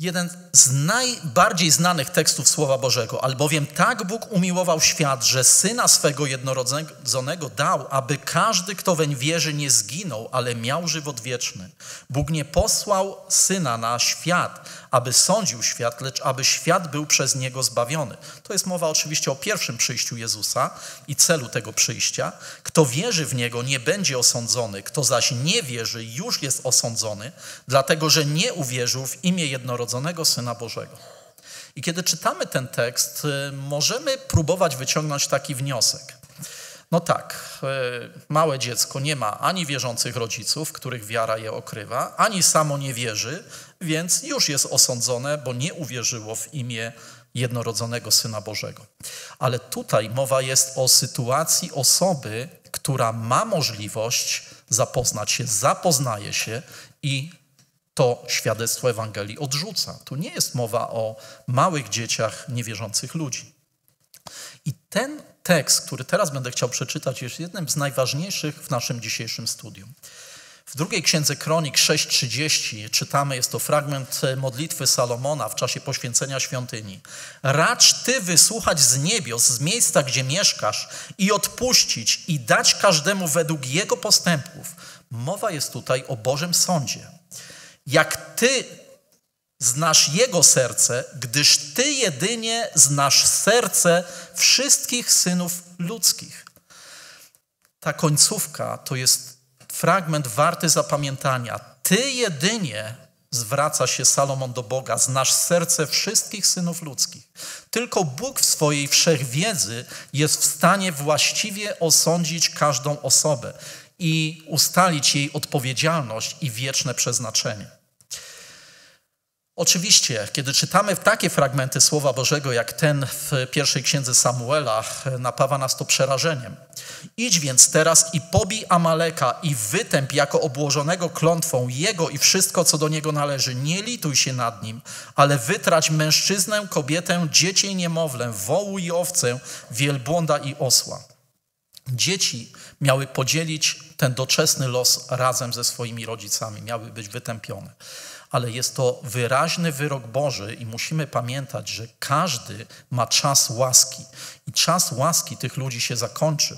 Jeden z najbardziej znanych tekstów Słowa Bożego, albowiem tak Bóg umiłował świat, że Syna swego jednorodzonego dał, aby każdy, kto weń wierzy, nie zginął, ale miał żywot wieczny. Bóg nie posłał Syna na świat, aby sądził świat, lecz aby świat był przez Niego zbawiony. To jest mowa oczywiście o pierwszym przyjściu Jezusa i celu tego przyjścia. Kto wierzy w Niego, nie będzie osądzony, kto zaś nie wierzy, już jest osądzony, dlatego że nie uwierzył w imię jednorodzonego Syna Bożego. I kiedy czytamy ten tekst, y, możemy próbować wyciągnąć taki wniosek. No tak, y, małe dziecko nie ma ani wierzących rodziców, których wiara je okrywa, ani samo nie wierzy, więc już jest osądzone, bo nie uwierzyło w imię jednorodzonego Syna Bożego. Ale tutaj mowa jest o sytuacji osoby, która ma możliwość zapoznać się, zapoznaje się i to świadectwo Ewangelii odrzuca. Tu nie jest mowa o małych dzieciach niewierzących ludzi. I ten tekst, który teraz będę chciał przeczytać, jest jednym z najważniejszych w naszym dzisiejszym studium. W drugiej księdze Kronik 6:30 czytamy, jest to fragment modlitwy Salomona w czasie poświęcenia świątyni. Racz ty wysłuchać z niebios, z miejsca, gdzie mieszkasz i odpuścić i dać każdemu według jego postępów. Mowa jest tutaj o Bożym sądzie. Jak ty znasz jego serce, gdyż ty jedynie znasz serce wszystkich synów ludzkich. Ta końcówka to jest fragment warty zapamiętania. Ty jedynie, zwraca się Salomon do Boga, znasz serce wszystkich synów ludzkich. Tylko Bóg w swojej wszechwiedzy jest w stanie właściwie osądzić każdą osobę i ustalić jej odpowiedzialność i wieczne przeznaczenie. Oczywiście, kiedy czytamy takie fragmenty Słowa Bożego, jak ten w pierwszej księdze Samuela, napawa nas to przerażeniem. Idź więc teraz i pobij Amaleka i wytęp jako obłożonego klątwą jego i wszystko, co do niego należy. Nie lituj się nad nim, ale wytrać mężczyznę, kobietę, dziecię i niemowlę, wołu i owcę, wielbłąda i osła. Dzieci miały podzielić ten doczesny los razem ze swoimi rodzicami, miały być wytępione ale jest to wyraźny wyrok Boży i musimy pamiętać, że każdy ma czas łaski. I czas łaski tych ludzi się zakończył.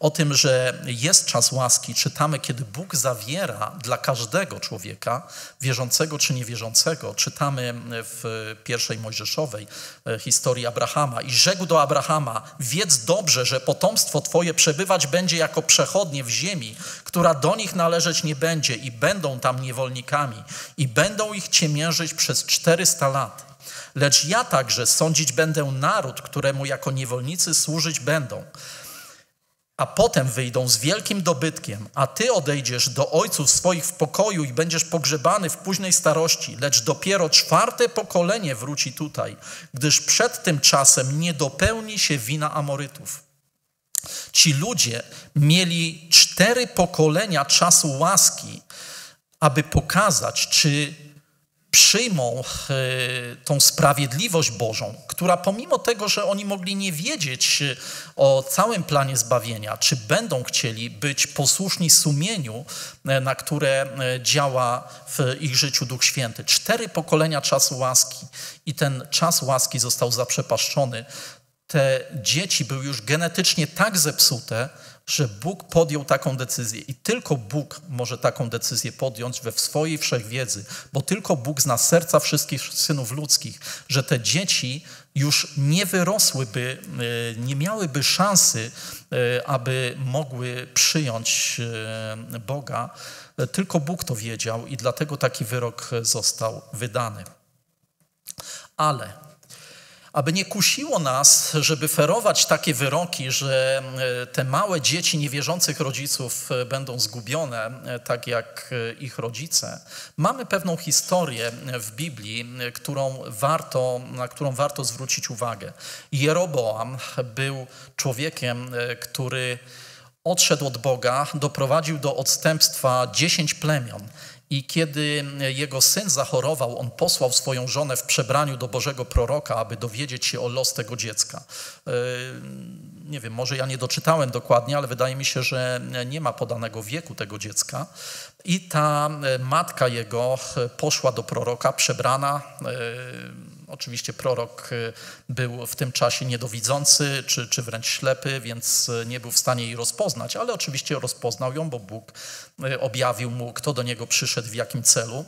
O tym, że jest czas łaski, czytamy, kiedy Bóg zawiera dla każdego człowieka, wierzącego czy niewierzącego. Czytamy w pierwszej Mojżeszowej e, historii Abrahama. I rzekł do Abrahama: Wiedz dobrze, że potomstwo Twoje przebywać będzie jako przechodnie w ziemi, która do nich należeć nie będzie, i będą tam niewolnikami, i będą ich ciemiężyć przez 400 lat. Lecz ja także sądzić będę naród, któremu jako niewolnicy służyć będą. A potem wyjdą z wielkim dobytkiem, a ty odejdziesz do ojców swoich w pokoju i będziesz pogrzebany w późnej starości, lecz dopiero czwarte pokolenie wróci tutaj, gdyż przed tym czasem nie dopełni się wina Amorytów. Ci ludzie mieli cztery pokolenia czasu łaski, aby pokazać, czy przyjmą e, tą sprawiedliwość Bożą, która pomimo tego, że oni mogli nie wiedzieć e, o całym planie zbawienia, czy będą chcieli być posłuszni sumieniu, e, na które działa w ich życiu Duch Święty. Cztery pokolenia czasu łaski i ten czas łaski został zaprzepaszczony. Te dzieci były już genetycznie tak zepsute, że Bóg podjął taką decyzję i tylko Bóg może taką decyzję podjąć we swojej wszechwiedzy, bo tylko Bóg zna serca wszystkich synów ludzkich, że te dzieci już nie wyrosłyby, e, nie miałyby szansy, e, aby mogły przyjąć e, Boga. Tylko Bóg to wiedział i dlatego taki wyrok został wydany. Ale aby nie kusiło nas, żeby ferować takie wyroki, że e, te małe dzieci niewierzących rodziców e, będą zgubione, e, tak jak ich rodzice, mamy pewną historię w Biblii, którą warto, na którą warto zwrócić uwagę. Jeroboam był człowiekiem, który odszedł od Boga, doprowadził do odstępstwa dziesięć plemion. I kiedy jego syn zachorował, on posłał swoją żonę w przebraniu do Bożego proroka, aby dowiedzieć się o los tego dziecka. E, nie wiem, może ja nie doczytałem dokładnie, ale wydaje mi się, że nie ma podanego wieku tego dziecka. I ta matka jego poszła do proroka przebrana e, Oczywiście prorok y, był w tym czasie niedowidzący czy, czy wręcz ślepy, więc y, nie był w stanie jej rozpoznać, ale oczywiście rozpoznał ją, bo Bóg y, objawił mu, kto do niego przyszedł, w jakim celu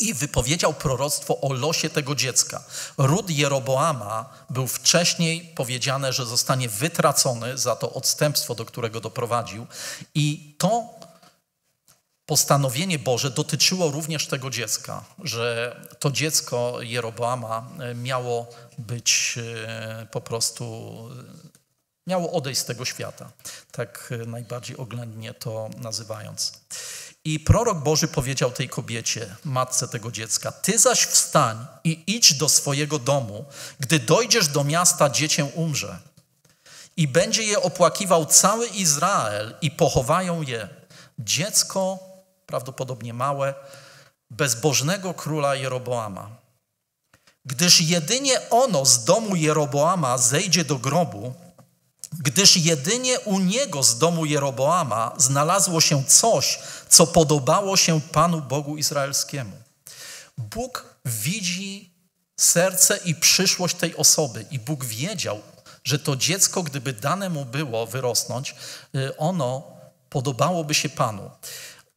i wypowiedział proroctwo o losie tego dziecka. Ród Jeroboama był wcześniej powiedziane, że zostanie wytracony za to odstępstwo, do którego doprowadził i to postanowienie Boże dotyczyło również tego dziecka, że to dziecko Jeroboama e, miało być e, po prostu, miało odejść z tego świata, tak e, najbardziej oględnie to nazywając. I prorok Boży powiedział tej kobiecie, matce tego dziecka: Ty zaś wstań i idź do swojego domu. Gdy dojdziesz do miasta, dziecię umrze. I będzie je opłakiwał cały Izrael i pochowają je. Dziecko prawdopodobnie małe, bezbożnego króla Jeroboama. Gdyż jedynie ono z domu Jeroboama zejdzie do grobu, gdyż jedynie u niego z domu Jeroboama znalazło się coś, co podobało się Panu Bogu Izraelskiemu. Bóg widzi serce i przyszłość tej osoby i Bóg wiedział, że to dziecko, gdyby dane mu było wyrosnąć, y, ono podobałoby się Panu.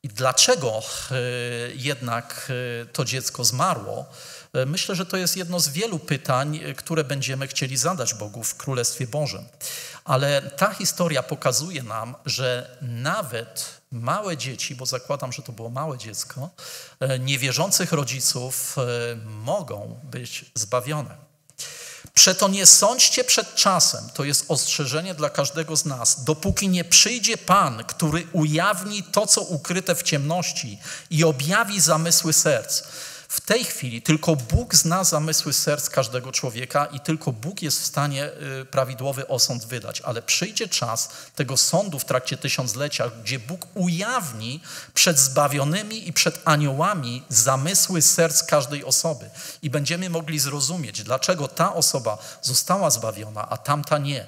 I dlaczego e, jednak e, to dziecko zmarło? E, myślę, że to jest jedno z wielu pytań, które będziemy chcieli zadać Bogu w Królestwie Bożym. Ale ta historia pokazuje nam, że nawet małe dzieci, bo zakładam, że to było małe dziecko, niewierzących rodziców mogą być zbawione. Przeto nie sądźcie przed czasem, to jest ostrzeżenie dla każdego z nas, dopóki nie przyjdzie Pan, który ujawni to, co ukryte w ciemności i objawi zamysły serc. W tej chwili tylko Bóg zna zamysły serc każdego człowieka i tylko Bóg jest w stanie y, prawidłowy osąd wydać. Ale przyjdzie czas tego sądu w trakcie tysiąclecia, gdzie Bóg ujawni przed zbawionymi i przed aniołami zamysły serc każdej osoby. I będziemy mogli zrozumieć, dlaczego ta osoba została zbawiona, a tamta nie.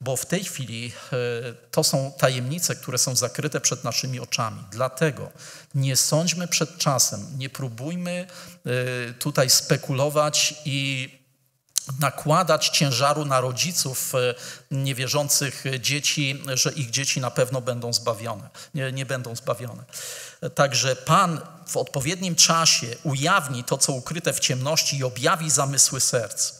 Bo w tej chwili e, to są tajemnice, które są zakryte przed naszymi oczami. Dlatego nie sądźmy przed czasem, nie próbujmy e, tutaj spekulować i nakładać ciężaru na rodziców e, niewierzących dzieci, że ich dzieci na pewno będą zbawione. Nie, nie będą zbawione. Także Pan w odpowiednim czasie ujawni to, co ukryte w ciemności i objawi zamysły serc.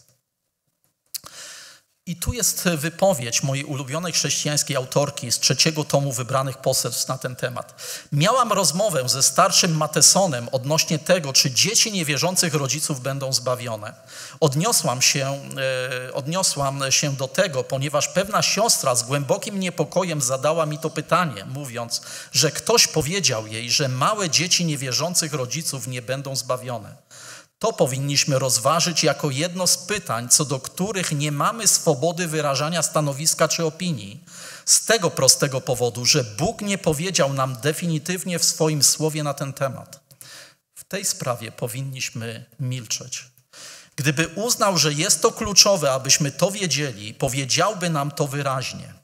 I tu jest wypowiedź mojej ulubionej chrześcijańskiej autorki z trzeciego tomu wybranych poselstw na ten temat. Miałam rozmowę ze starszym Matesonem odnośnie tego, czy dzieci niewierzących rodziców będą zbawione. Odniosłam się, e, odniosłam się do tego, ponieważ pewna siostra z głębokim niepokojem zadała mi to pytanie, mówiąc, że ktoś powiedział jej, że małe dzieci niewierzących rodziców nie będą zbawione. To powinniśmy rozważyć jako jedno z pytań, co do których nie mamy swobody wyrażania stanowiska czy opinii. Z tego prostego powodu, że Bóg nie powiedział nam definitywnie w swoim słowie na ten temat. W tej sprawie powinniśmy milczeć. Gdyby uznał, że jest to kluczowe, abyśmy to wiedzieli, powiedziałby nam to wyraźnie.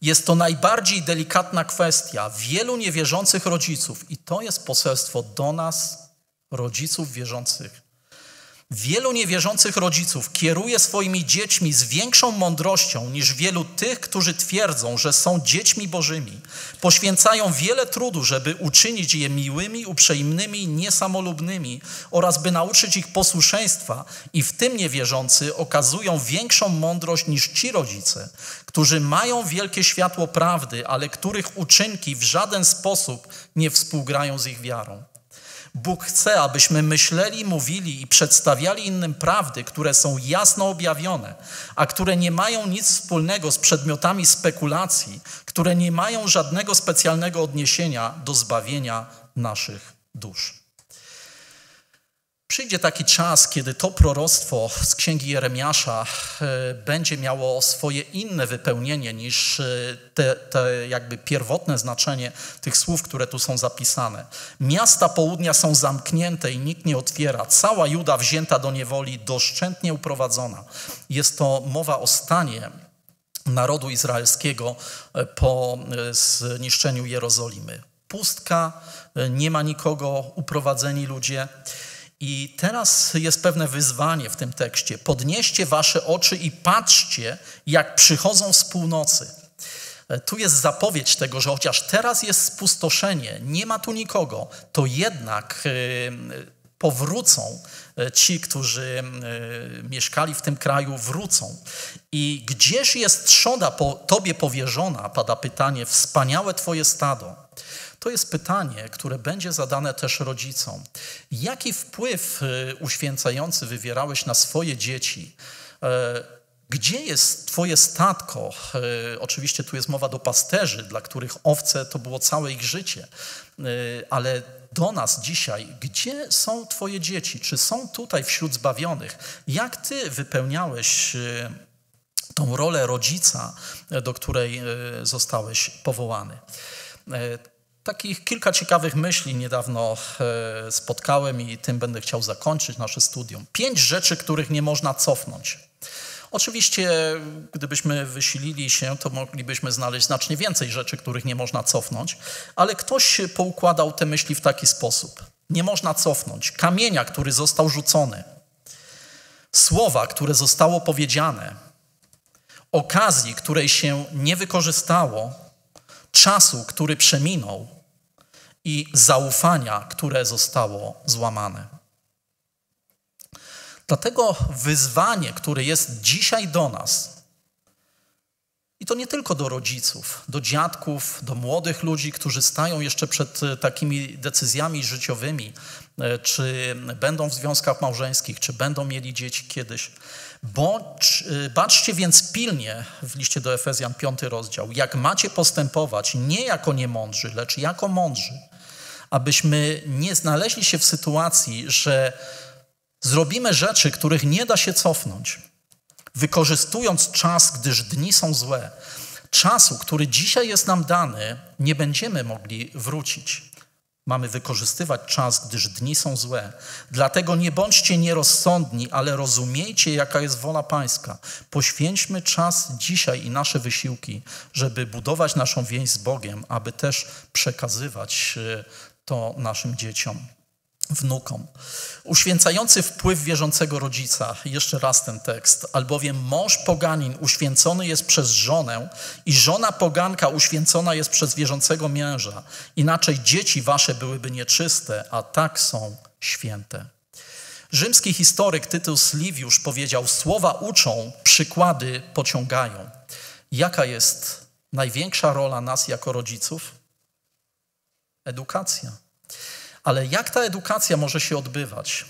Jest to najbardziej delikatna kwestia wielu niewierzących rodziców, i to jest poselstwo do nas, rodziców wierzących. Wielu niewierzących rodziców kieruje swoimi dziećmi z większą mądrością niż wielu tych, którzy twierdzą, że są dziećmi bożymi. Poświęcają wiele trudu, żeby uczynić je miłymi, uprzejmymi, niesamolubnymi oraz by nauczyć ich posłuszeństwa i w tym niewierzący okazują większą mądrość niż ci rodzice, którzy mają wielkie światło prawdy, ale których uczynki w żaden sposób nie współgrają z ich wiarą. Bóg chce, abyśmy myśleli, mówili i przedstawiali innym prawdy, które są jasno objawione, a które nie mają nic wspólnego z przedmiotami spekulacji, które nie mają żadnego specjalnego odniesienia do zbawienia naszych dusz. Przyjdzie taki czas, kiedy to proroctwo z księgi Jeremiasza e, będzie miało swoje inne wypełnienie niż e, te, te, jakby pierwotne znaczenie tych słów, które tu są zapisane. Miasta południa są zamknięte i nikt nie otwiera. Cała Juda wzięta do niewoli, doszczętnie uprowadzona. Jest to mowa o stanie narodu izraelskiego e, po zniszczeniu Jerozolimy. Pustka, nie ma nikogo, uprowadzeni ludzie. I teraz jest pewne wyzwanie w tym tekście. Podnieście wasze oczy i patrzcie, jak przychodzą z północy. Tu jest zapowiedź tego, że chociaż teraz jest spustoszenie, nie ma tu nikogo, to jednak y, powrócą y, ci, którzy mieszkali w tym kraju, wrócą. I gdzież jest trzoda po tobie powierzona, pada pytanie, wspaniałe twoje stado. To jest pytanie, które będzie zadane też rodzicom. Jaki wpływ y, uświęcający wywierałeś na swoje dzieci? E, gdzie jest Twoje statko? E, oczywiście tu jest mowa do pasterzy, dla których owce to było całe ich życie, e, ale do nas dzisiaj, gdzie są Twoje dzieci? Czy są tutaj wśród zbawionych? Jak Ty wypełniałeś tą rolę rodzica, do której zostałeś powołany? Takich kilka ciekawych myśli niedawno e, spotkałem i tym będę chciał zakończyć nasze studium. Pięć rzeczy, których nie można cofnąć. Oczywiście, gdybyśmy wysilili się, to moglibyśmy znaleźć znacznie więcej rzeczy, których nie można cofnąć, ale ktoś poukładał te myśli w taki sposób. Nie można cofnąć kamienia, który został rzucony, słowa, które zostało powiedziane, okazji, której się nie wykorzystało, czasu, który przeminął, i zaufania, które zostało złamane. Dlatego wyzwanie, które jest dzisiaj do nas, i to nie tylko do rodziców, do dziadków, do młodych ludzi, którzy stają jeszcze przed e, takimi decyzjami życiowymi, czy będą w związkach małżeńskich, czy będą mieli dzieci kiedyś. Bądź, e, baczcie więc pilnie w liście do Efezjan 5 rozdział, jak macie postępować nie jako niemądrzy, lecz jako mądrzy abyśmy nie znaleźli się w sytuacji, że zrobimy rzeczy, których nie da się cofnąć, wykorzystując czas, gdyż dni są złe. Czasu, który dzisiaj jest nam dany, nie będziemy mogli wrócić. Mamy wykorzystywać czas, gdyż dni są złe. Dlatego nie bądźcie nierozsądni, ale rozumiejcie, jaka jest wola Pańska. Poświęćmy czas dzisiaj i nasze wysiłki, żeby budować naszą więź z Bogiem, aby też przekazywać e, to naszym dzieciom wnukom. Uświęcający wpływ wierzącego rodzica, jeszcze raz ten tekst, albowiem mąż poganin uświęcony jest przez żonę i żona poganka uświęcona jest przez wierzącego męża. Inaczej dzieci wasze byłyby nieczyste, a tak są święte. Rzymski historyk Tytus Liviusz powiedział: Słowa uczą, przykłady pociągają. Jaka jest największa rola nas jako rodziców? Edukacja. Ale jak ta edukacja może się odbywać?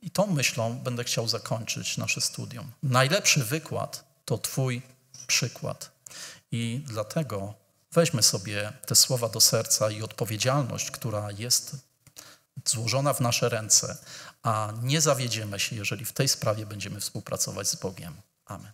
I tą myślą będę chciał zakończyć nasze studium. Najlepszy wykład to Twój przykład. I dlatego weźmy sobie te słowa do serca i odpowiedzialność, która jest złożona w nasze ręce, a nie zawiedziemy się, jeżeli w tej sprawie będziemy współpracować z Bogiem. Amen.